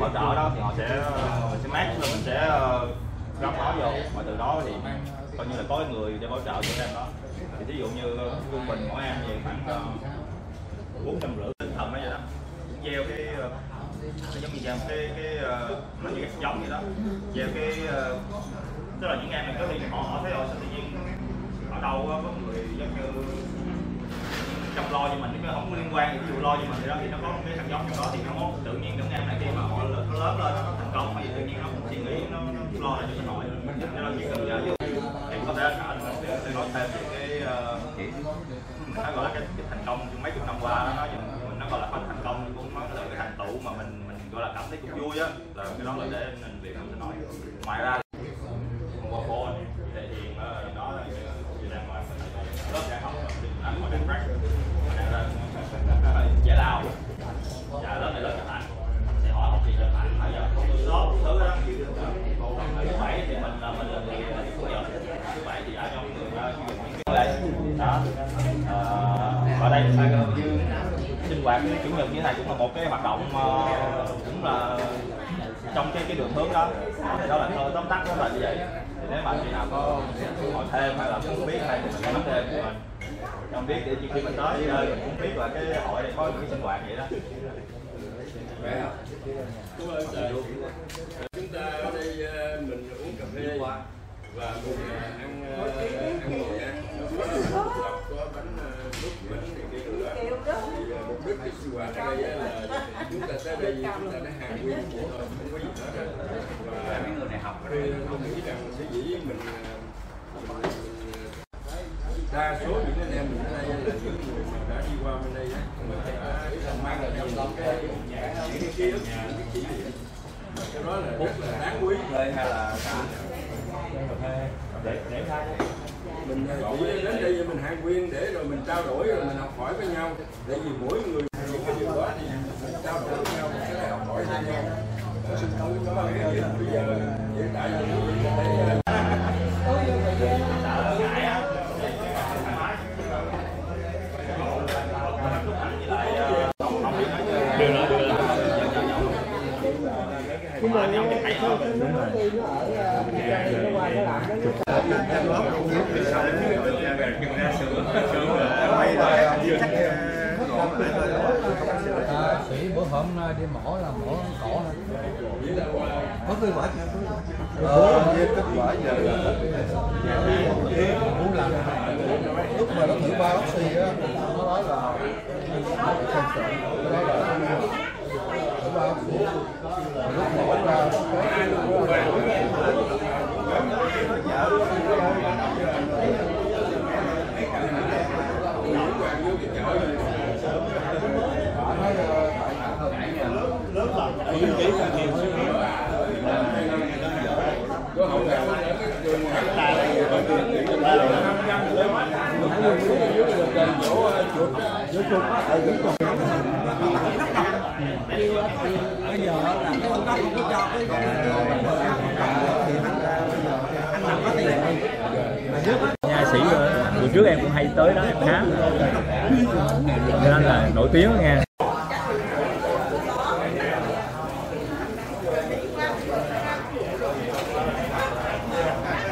hỗ trợ đó thì họ sẽ mình sẽ mát rồi mình sẽ ờ, gấp nó vô. Và từ đó thì coi như là có người để hỗ trợ cho em đó. Thì ví dụ như trung bình mỗi em về khoảng ờ, bốn trăm rưỡi tinh thần nó vậy đó. Gieo cái nó giống như gieo cái cái nó như cái giống vậy đó. Gieo cái tức là những em này có khi họ họ thấy họ tự nhiên ở đâu có người giống như chăm lo cho mình chứ không có liên quan ví dụ lo cho mình thì đó thì nó có cái thằng giống trong đó thì nó tự nhiên những em này kia lớn, lên nó thành công. Thì tự nhiên nó cũng suy nghĩ nó, nó lo lại cho xã hội cho nên chỉ cần giờ vô thì có thể là anh sẽ nói thêm về cái ờ, nó gọi là cái, cái thành công. Trong mấy chục năm qua đó, nó mình nó gọi là không thành công. Nhưng cũng nói là cái thành tựu mà mình mình gọi là cảm thấy cũng vui á. Là cái đó là để mình việc mình nói. Ngoài ra ở đây thì như sinh hoạt chủ nhật như thế này cũng là một cái hoạt động ờ, cũng là trong cái cái đường hướng đó. Thì đó là thôi tóm tắt đó là như vậy. Thì nếu mà chị nào có hỏi thêm hay là muốn biết hay thì mình có nói thêm của mình, không biết để khi mình tới chơi mình cũng biết là cái hội này có những cái sinh hoạt vậy đó. Chúng ta ở đây ờ, mình uống cà phê và mình ờ, ăn ăn ngồi ăn. Có đọc có bánh ờ, mứt bánh này kia nữa. Thì ờ, mục đích cái sinh hoạt ở đây là chúng ta tới đây chúng ta đã hàng nguyên vậy thôi, không có gì hết á. Và mấy người này học ở đây tôi nghĩ rằng sẽ dĩ mình đa số những anh em mình ở đây là những người mà đã đi qua bên đây đã mang lại những cái những cái ký ức, những cái kỷ niệm. Cái đó là rất là đáng quý. hay là để để thay mình ờ, đến đây mình hàng nguyên để rồi mình trao đổi rồi mình học hỏi với nhau. Tại vì mỗi người những cái điều đó thì mình trao đổi với nhau, mình sẽ học hỏi với nhau. Ờ, cảm ơn cái gì bây giờ hiện tại là nhưng mà nó nó ở sĩ bữa hôm đi mổ là mổ cổ thôi có kết quả ờ kết quả giờ muốn làm lúc mà nó thử ba bác sĩ á nó nói là cancer nó nói là thử ba bác sĩ lúc mổ ra có hậu đạo bây giờ là cái không có cho cái anh làm có tiền nha sĩ bữa trước em cũng hay tới đó, em khám cho nên là nổi tiếng nha Thank you.